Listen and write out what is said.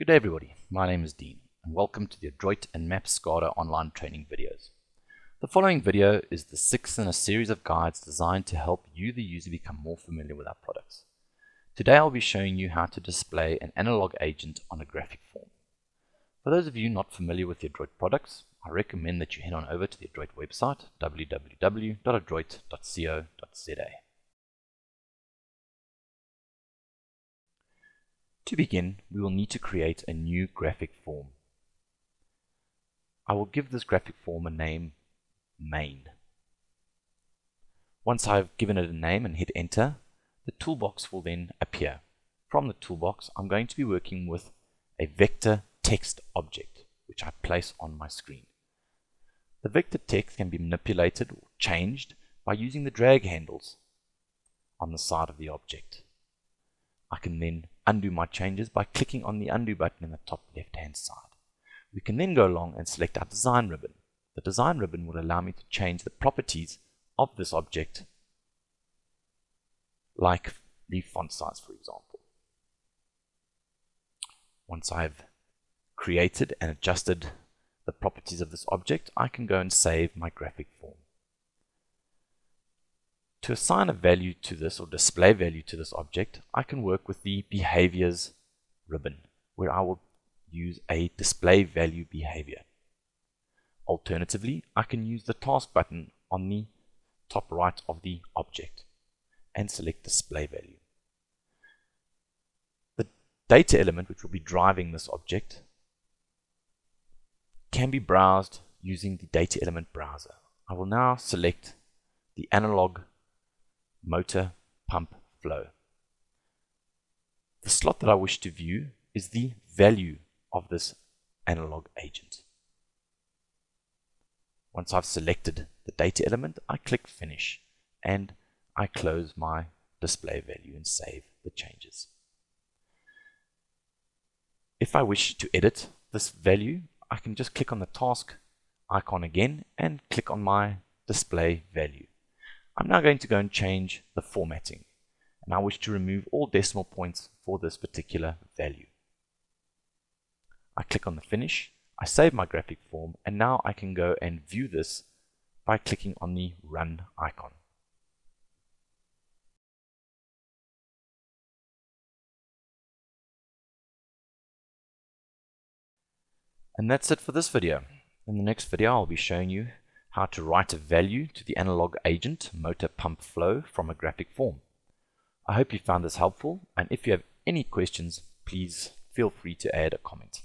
Good day everybody, my name is Dean and welcome to the Adroit and Maps SCADA online training videos. The following video is the sixth in a series of guides designed to help you the user become more familiar with our products. Today I'll be showing you how to display an analog agent on a graphic form. For those of you not familiar with the Adroit products, I recommend that you head on over to the Adroit website www.adroit.co.za. To begin, we will need to create a new graphic form. I will give this graphic form a name main. Once I've given it a name and hit enter, the toolbox will then appear. From the toolbox, I'm going to be working with a vector text object, which I place on my screen. The vector text can be manipulated or changed by using the drag handles on the side of the object. Can then undo my changes by clicking on the undo button in the top left hand side. We can then go along and select our design ribbon. The design ribbon will allow me to change the properties of this object like the font size for example. Once I've created and adjusted the properties of this object I can go and save my graphic. To assign a value to this or display value to this object, I can work with the behaviors ribbon, where I will use a display value behavior. Alternatively, I can use the task button on the top right of the object and select display value. The data element which will be driving this object can be browsed using the data element browser. I will now select the analog motor pump flow. The slot that I wish to view is the value of this analog agent. Once I've selected the data element, I click Finish and I close my display value and save the changes. If I wish to edit this value, I can just click on the task icon again and click on my display value. I'm now going to go and change the formatting and I wish to remove all decimal points for this particular value. I click on the finish, I save my graphic form and now I can go and view this by clicking on the run icon. And that's it for this video. In the next video I'll be showing you how to write a value to the analog agent motor pump flow from a graphic form. I hope you found this helpful and if you have any questions please feel free to add a comment.